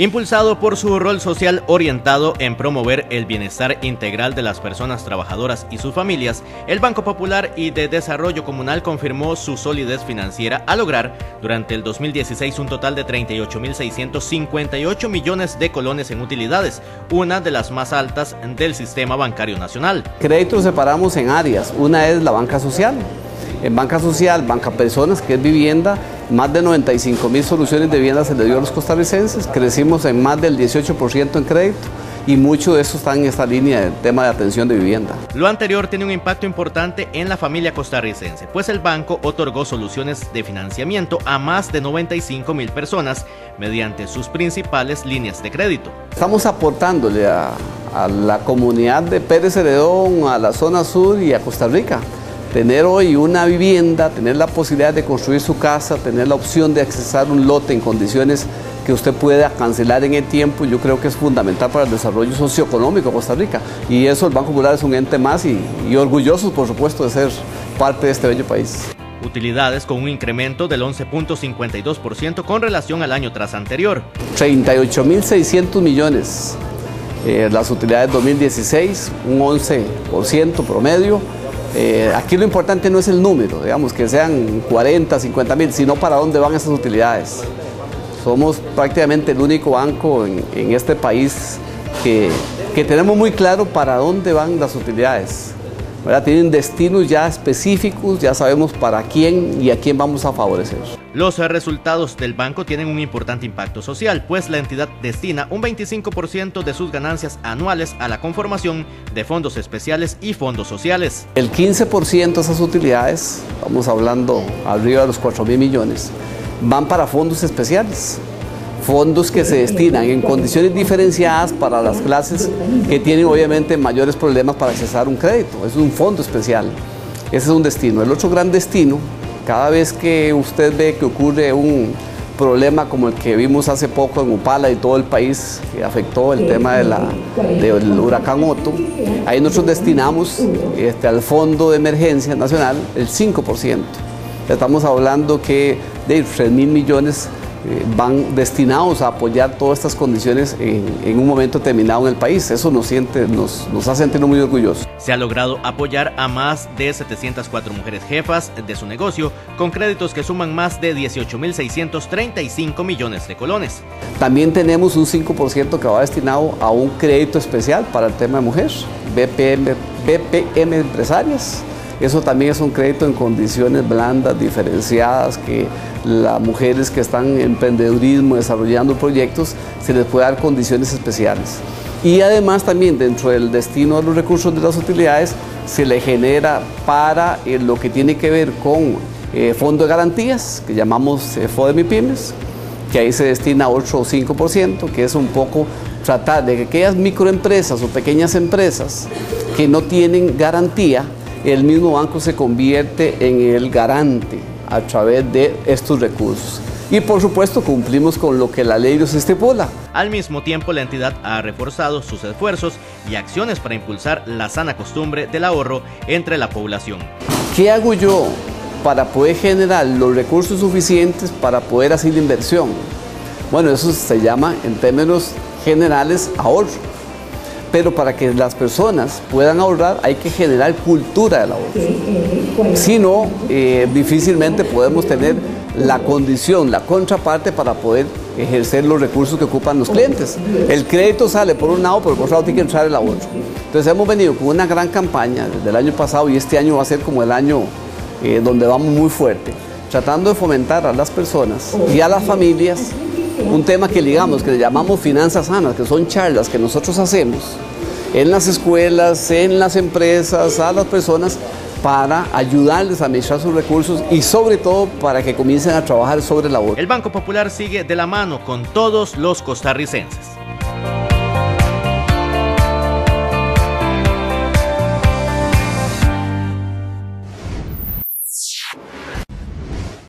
Impulsado por su rol social orientado en promover el bienestar integral de las personas trabajadoras y sus familias, el Banco Popular y de Desarrollo Comunal confirmó su solidez financiera a lograr durante el 2016 un total de 38.658 millones de colones en utilidades, una de las más altas del sistema bancario nacional. Créditos separamos en áreas, una es la banca social, en banca social, banca personas, que es vivienda, más de 95 mil soluciones de vivienda se le dio a los costarricenses, crecimos en más del 18% en crédito y mucho de eso está en esta línea del tema de atención de vivienda. Lo anterior tiene un impacto importante en la familia costarricense, pues el banco otorgó soluciones de financiamiento a más de 95 mil personas mediante sus principales líneas de crédito. Estamos aportándole a, a la comunidad de Pérez Heredón, a la zona sur y a Costa Rica tener hoy una vivienda, tener la posibilidad de construir su casa, tener la opción de accesar un lote en condiciones que usted pueda cancelar en el tiempo, yo creo que es fundamental para el desarrollo socioeconómico de Costa Rica. Y eso el Banco Popular es un ente más y, y orgulloso, por supuesto, de ser parte de este bello país. Utilidades con un incremento del 11.52% con relación al año tras anterior. 38.600 millones. Eh, las utilidades 2016, un 11% promedio eh, aquí lo importante no es el número, digamos, que sean 40, 50 mil, sino para dónde van esas utilidades. Somos prácticamente el único banco en, este país que, que tenemos muy claro para dónde van las utilidades. Tienen destinos ya específicos, ya sabemos para quién y a quién vamos a favorecer. Los resultados del banco tienen un importante impacto social, pues la entidad destina un 25% de sus ganancias anuales a la conformación de fondos especiales y fondos sociales. El 15% de esas utilidades, vamos hablando arriba de los 4 mil millones, van para fondos especiales fondos que se destinan en condiciones diferenciadas para las clases que tienen obviamente mayores problemas para accesar un crédito. Es un fondo especial. Ese es un destino. El otro gran destino, cada vez que usted ve que ocurre un problema como el que vimos hace poco en Upala y todo el país, que afectó el tema de la, del huracán Otto, ahí nosotros destinamos este, al Fondo de Emergencia Nacional el 5%. Estamos hablando que de 3 mil millones eh, van destinados a apoyar todas estas condiciones en, un momento determinado en el país. Eso nos, siente, nos, nos hace sentir muy orgullosos. Se ha logrado apoyar a más de 704 mujeres jefas de su negocio con créditos que suman más de 18.635 millones de colones. También tenemos un 5% que va destinado a un crédito especial para el tema de mujeres, BPM, BPM Empresarias eso también es un crédito en condiciones blandas, diferenciadas, que las mujeres que están en emprendedurismo, desarrollando proyectos, se les puede dar condiciones especiales. Y además también dentro del destino de los recursos de las utilidades se le genera para eh, lo que tiene que ver con eh, fondo de garantías, que llamamos eh, FODEMIPIMES, que ahí se destina otro 5%, que es un poco tratar de que aquellas microempresas o pequeñas empresas que no tienen garantía, el mismo banco se convierte en el garante a través de estos recursos. Y por supuesto cumplimos con lo que la ley nos estipula. Al mismo tiempo, la entidad ha reforzado sus esfuerzos y acciones para impulsar la sana costumbre del ahorro entre la población. ¿Qué hago yo para poder generar los recursos suficientes para poder hacer la inversión? Bueno, eso se llama en términos generales ahorro. Pero para que las personas puedan ahorrar hay que generar cultura del ahorro. Si no, eh, difícilmente podemos tener la condición, la contraparte para poder ejercer los recursos que ocupan los clientes. El crédito sale por un lado, pero por otro lado tiene que entrar el ahorro. Entonces hemos venido con una gran campaña desde el año pasado y este año va a ser como el año eh, donde vamos muy fuerte, tratando de fomentar a las personas y a las familias un tema que digamos que le llamamos finanzas sanas, que son charlas que nosotros hacemos en las escuelas, en las empresas, a las personas para ayudarles a administrar sus recursos y sobre todo para que comiencen a trabajar sobre la voz. El Banco Popular sigue de la mano con todos los costarricenses.